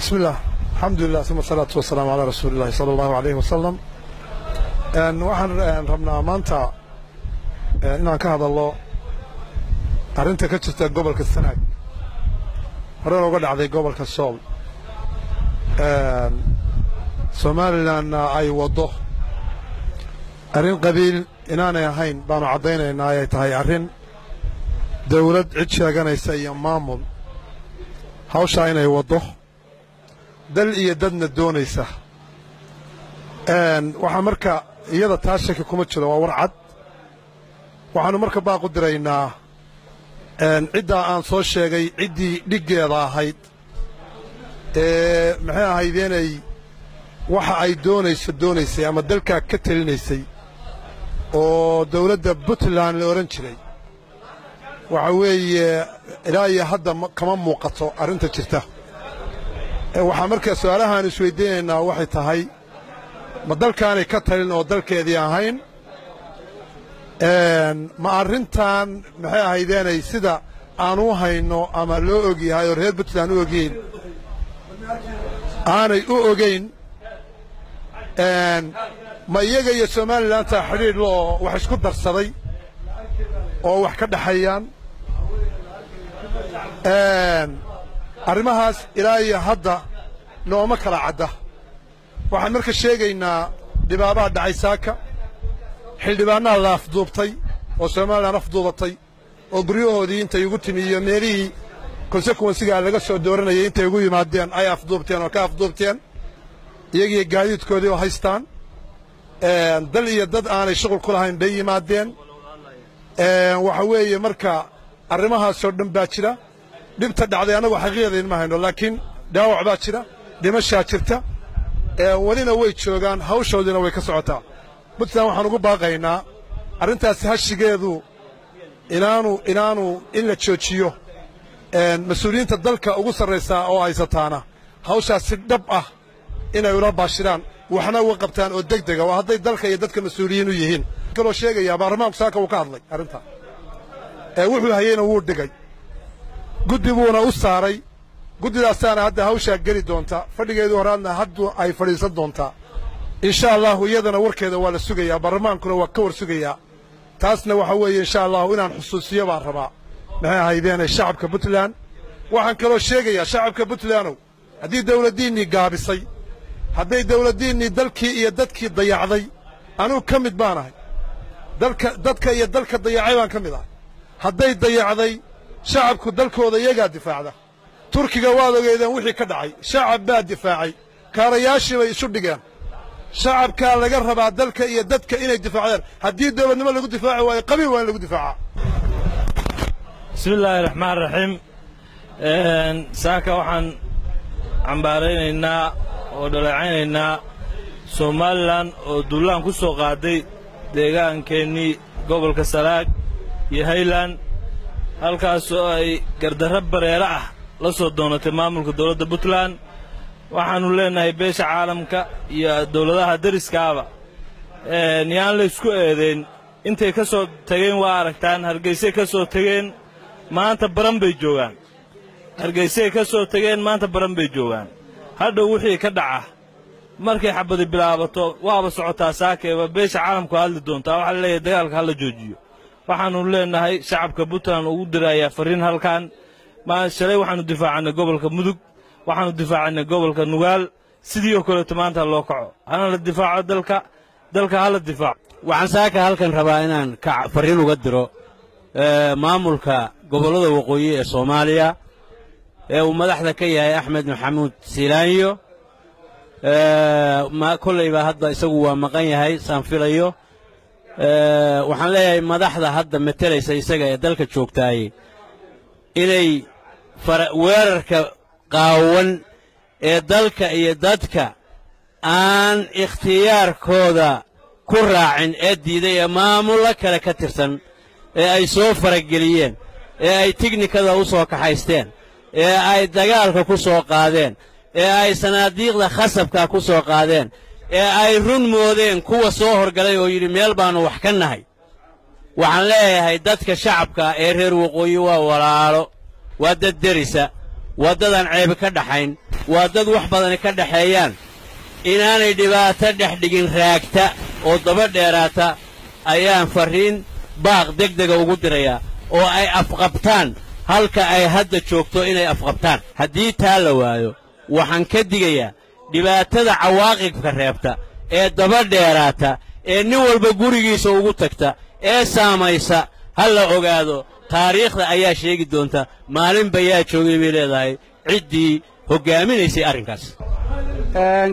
بسم الله الحمد لله ثم الصلاة والسلام على رسول الله صلى الله عليه وسلم waxaan rabnaa maanta inaan ka hadallo arrinta ka jirta gobolka sanaag horena uga dhacday gobolka sool somalilanna ay waddo arrin qabiil inaanay ahayn baanu caddaynaynaa ay tahay arrin dawlad cid sheeganaysa iyo maamul hawshaa inay waddo dal iyo dadna doonaysa. Waxaa marka iyada taa shaki kuma jiro waa war cad waxaannu marka baaq u diraynaa ciddaa aan soo sheegay ciddii dhiggeeda ahayd. Ee maxay ahaydeenay waxa ay doonayso doonaysay ama dalkaa ka telinaysay oo dawladda puntland la odhan jiray. Waxa weeye ilaa iyo hadda kama muuqato arrinta jirta waxaa marka su'aalahaan isweydiinaynaa waxay tahay ma dalkaanay ka talin oo dalkeedii ahayn? Ma arrintan maxay ahaydeenay sida aan u hayno ama loo og yahay oo reer puntland u ogyihiin aanay u ogayn ma iyaga iyo somalilantaa xidhiidh loo wax isku darsaday oo wax ka dhexeeyaan arrimahaas ilaa iyo hadda nooma kala cadda. Waxaan marka sheegaynaa dhibaabaha dhacay saaka xildhibaannaha la afduubtay oo somalilan afduubatay oo guryahoodii intay ugu timi iyo meelihii konsekwensigaa laga soo dooranayay intay ugu yimaadeen ay afduubteen oo ka afduubteen iyagiiyo gaadiidkoodii oo haystaan. Dal iyo dad aanay shuqul ku lahayn bay yimaadeen. Waxa weeye marka arrimahaasoo dhan baa jira dhibta dhacday annagu xaqiiqdayn ma hayno laakiin dhaawac baa jira dhimashaa jirta. Welina way joogaan hawshoodiina way ka socotaa. Puntland waxaan ugu baaqaynaa arrintaasi hashigeedu inaanu inaanu in la joojiyo. Mas'uuliyiinta dalka ugu sarraysaa oo haysataana hawshaas si dhab ah inay ula baashiraan waxna uga qabtaan oo deg dega waa hadday dalka iyo dadka mas'uuliyiin u yihiin. Kaloo sheegayaa baarlamaanku saaka wuu ka hadlay arrintaa wuxuu hayeyna wuu dhigay guddi buuna u saaray. Guddidaasaana hadda hawshaa geli doonta. Fadhigeedii horaadna haddu ay fadhiisan doontaa insha allahu iyadana warkeeda waa la sugayaa. Baarlamaankuna waa ka war sugayaa. Taasna waxa weeye insha allahu inaan xusuusiyo baan rabaa. Maxay ahaydeene shacabka puntland? Waxaan kaloo sheegayaa shacabka puntlandow haddii dawladdiinnii gaabisay hadday dawladdiinnii dalkii iyo dadkii dayacday anugu ka mid baan ahay. Dalka dadka iyo dalka dayacay baan ka mid ahay. Hadday dayacday shacabku dalkooda iyagaa difaacda. Turkiga waad ogeydeen wixii ka dhacay. Shacab baa difaacay. Kaarayaashii bay isu dhigeen. Shacabkaa laga rabaa dalka iyo dadka inay difaacdaan haddii dawladnimo lagu difaaci waayo qabiil waa in lagu difaacaa. Bismi illaahi raxmaan raxiim saaka waxaan cambaaraynaynaa oo dhaleecaynaynaa somalilan oo dullaan ku soo qaaday deegaankeenii gobolka salaag iyo haylan halkaas oo ay gardarro bareero ah la soo doonatay maamulka dawladda puntland. Waxaannu leennahay beesha caalamka iyo dawladaha deriskaaba. Yaan la ysku eedayn intay ka soo tageen waa aragtaan hargaysay ka soo tegeen maanta baran bay joogaan. Hargaysay ka soo tegeen maanta baran bay joogaan. Hadhow wixii ka dhaca markay xabadi bilaabato waaba socotaa saakeeba beesha caalamku hadli doontaa waxaa la leeyahay dagaalka hala joojiyo waxaannu leennahay shacabka puntland ugu dirayaa farriin halkan. Shalay waxaannu difaacannay gobolka mudug waxaannu difaacannay gobolka nugaal. Sidii oo kaleeto maanta loo kaco. Hana la difaaco dalka dalka hala difaaco. Waxaan saaka halkan rabaa inaan farriin uga diro maamulka gobollada waqooyi ee soomaaliya ee uu madaxda ka yahay axmed maxamuud silaanyo kollayba hadda isagu waa maqan yahay saan filayo waxaan leeyahay madaxda hadda matelaysa isaga ee dalka joogtaayey inay weerarka qaawan ee dalka iyo dadka aan ikhtiyaarkooda ku raacin ee diiday ee maamullo kale ka tirsan ee ay soo farageliyeen ee ay tignikada u soo kaxaysteen ee ay dagaalka ku soo qaadeen ee ay sanaadiiqda khasabka ku soo qaadeen ee ay run moodeen kuwa soo horgalay oo yidhi meel baannu wax ka nahay. Waxaan leeyahay dadka shacabka ee reer waqooyi waa walaalo waa dad derisa waa dadaan ceebi ka dhaxayn waa dad wax badani ka dhexeeyaan inaanay dhibaato dhex dhigin raagta oo daba dheeraata ayaan farriin baaq degdega ugu dirayaa oo ay afqabtaan halka ay hadda joogto inay afqabtaan. Haddii taa la waayo waxaan ka digayaa dhibaatada cawaaqibka reebta ee daba dheeraata ee nin walba gurigiisa ugu tagta ee saamaysa ha la ogaado taariikhda ayaa sheegi doonta maalinba yaa joogay bay leedahay ciddii hoggaaminaysay arrinkaas.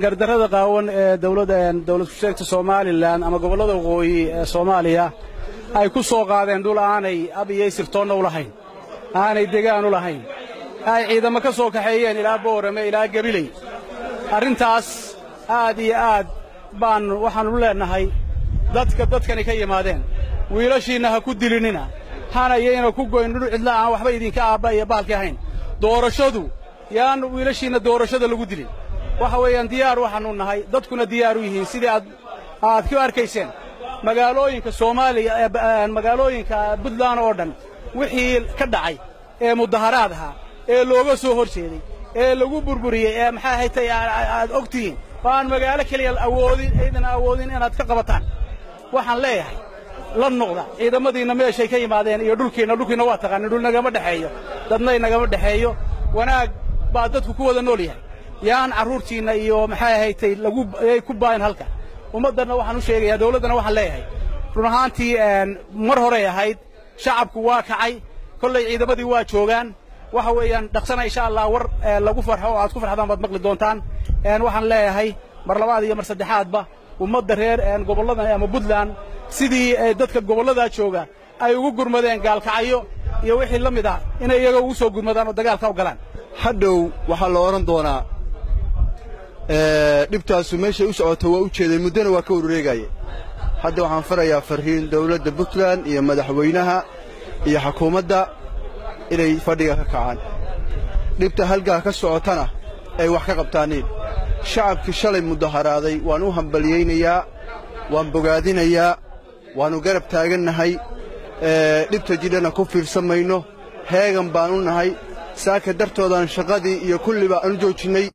Gardarrada qaawan ee dowladda dowlad ku-sheegta somalilan ama gobollada waqooyi ee soomaaliya ay ku soo qaadeen dhul aanay ab iyo u lahayn aanay degaan u lahayn. Ay ciidamo ka soo kaxeeyeen ilaa boorame ilaa gebiley arrintaas aad iyo aad baan waxaannu leennahay dadka dadkani ka yimaadeen. Wiilashiinna ha ku dilinina. Hana yayna ku goyn dhul cidla aan waxba idinka aabba iyo baalki ahayn. Doorashadu yaan wiilashiinna doorashada lagu dilin. Waxa weeyaan diyaar waxaannu nahay dadkuna diyaar u yihiin. Sidii aad aad ku arkayseen magaalooyinka soomaaliya ee magaalooyinka buntland oo dhan wixii ka dhacay ee mudaharaad ahaa ee looga soo hor jeeday ee lagu burburiyey ee maxaa haytay aad og tihiin aan magaalo keliya awoodin aydan awoodin inaad ka qabataan. Waxaan leeyahay la noqda ciidamadiinna meeshay ka yimaadeen iyo dhulkiinna dhulkiinna waa taqaanin dhul nagama dhexeeyo dadnay nagama dhexeeyo wanaag baa dadku ku wada nool yahay. Yaan carruurtiinna iyo maxay ahaytay lagu ay ku baayan halka. Ummaddanna waxaan u sheegayaa dawladdana waxaan leeyahay run ahaantii mar horay ahayd shacabku waa kacay kollay ciidamadii waa joogaan waxa weeyaan dhaqsana insha allah war lagu farxo oo aad ku farxdaan baad maqli doontaan. Waxaan leeyahay mar labaad iyo mar saddexaadba ummadda reer gobolladan ama puntland sidii dadka gobolladaa jooga ay ugu gurmadeen gaalkacyo iyo wixii la mid ah inay iyaga ugu soo gurmadaan oo dagaalka u galaan. Hadhow waxaa la odhan doonaa dhibtaasu meeshay u socoto waa u jeeday muddona waa ka warwareegaaye hadda waxaan farayaa farriin dawladda puntland iyo madaxweynaha iyo xukuumadda inay fadhiga ka kacaan. Dhibta halgaa ka socotana ay wax ka qabtaaniin shacabkii shalay mudaharaaday waan u hambalyaynayaa waan bogaadinayaa waannu garab taagannahay dhibta jidhana ku fiirsan mayno heegan baan u nahay. Saaka dartoodaan shaqadii iyo kulliba aanu joojinnay